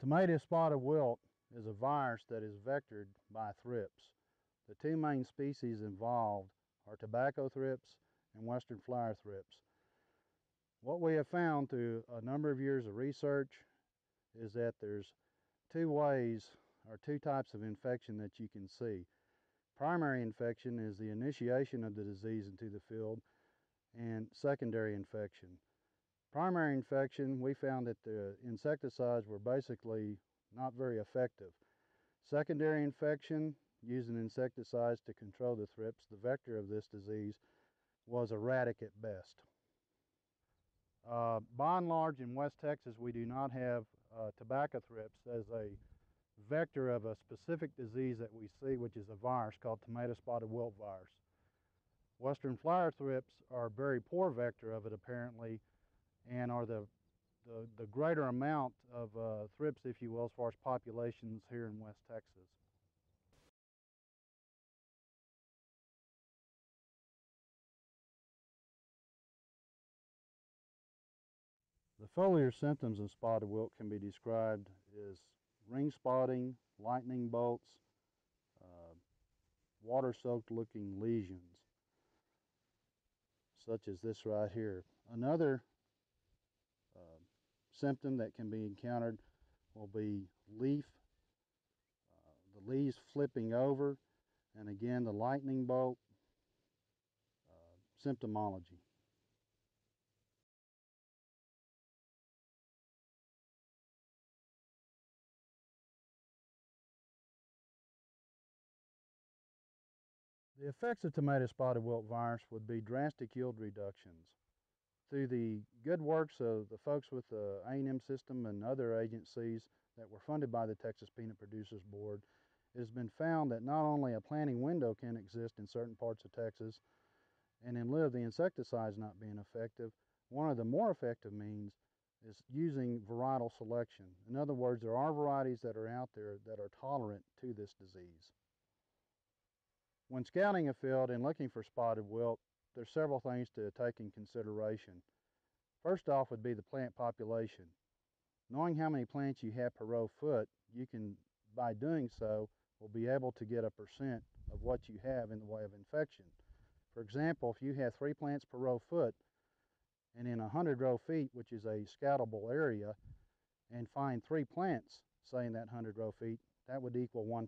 Tomato spotted wilt is a virus that is vectored by thrips. The two main species involved are tobacco thrips and western flower thrips. What we have found through a number of years of research is that there's two ways or two types of infection that you can see. Primary infection is the initiation of the disease into the field and secondary infection. Primary infection, we found that the insecticides were basically not very effective. Secondary infection, using insecticides to control the thrips, the vector of this disease, was erratic at best. Uh, by and large, in West Texas, we do not have uh, tobacco thrips as a vector of a specific disease that we see, which is a virus called tomato spotted wilt virus. Western flower thrips are a very poor vector of it, apparently, and are the, the, the greater amount of uh, thrips, if you will, as far as populations here in West Texas. The foliar symptoms of spotted wilt can be described as ring spotting, lightning bolts, uh, water-soaked looking lesions, such as this right here. Another symptom that can be encountered will be leaf, uh, the leaves flipping over, and again the lightning bolt uh, symptomology. The effects of tomato spotted wilt virus would be drastic yield reductions through the good works of the folks with the A&M system and other agencies that were funded by the Texas Peanut Producers Board, it has been found that not only a planting window can exist in certain parts of Texas, and in lieu of the insecticides not being effective, one of the more effective means is using varietal selection. In other words, there are varieties that are out there that are tolerant to this disease. When scouting a field and looking for spotted wilt, there's several things to take in consideration. First off would be the plant population. Knowing how many plants you have per row foot, you can, by doing so, will be able to get a percent of what you have in the way of infection. For example, if you have three plants per row foot, and in 100 row feet, which is a scoutable area, and find three plants, say in that 100 row feet, that would equal 1%.